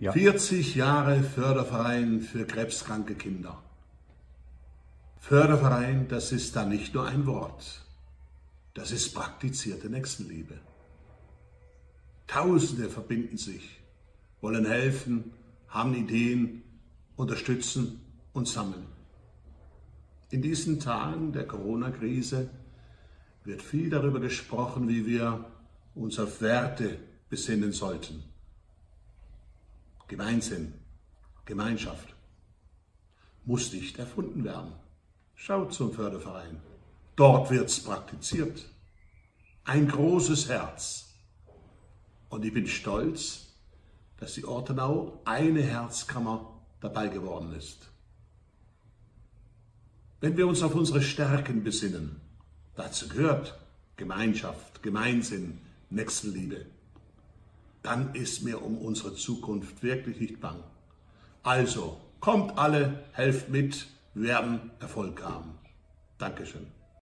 Ja. 40 Jahre Förderverein für krebskranke Kinder. Förderverein, das ist da nicht nur ein Wort. Das ist praktizierte Nächstenliebe. Tausende verbinden sich, wollen helfen, haben Ideen, unterstützen und sammeln. In diesen Tagen der Corona-Krise wird viel darüber gesprochen, wie wir uns auf Werte besinnen sollten. Gemeinsinn, Gemeinschaft muss nicht erfunden werden. Schaut zum Förderverein. Dort wird's praktiziert. Ein großes Herz. Und ich bin stolz, dass die Ortenau eine Herzkammer dabei geworden ist. Wenn wir uns auf unsere Stärken besinnen, dazu gehört Gemeinschaft, Gemeinsinn, Nächstenliebe, dann ist mir um unsere Zukunft wirklich nicht bang. Also, kommt alle, helft mit, wir werden Erfolg haben. Dankeschön.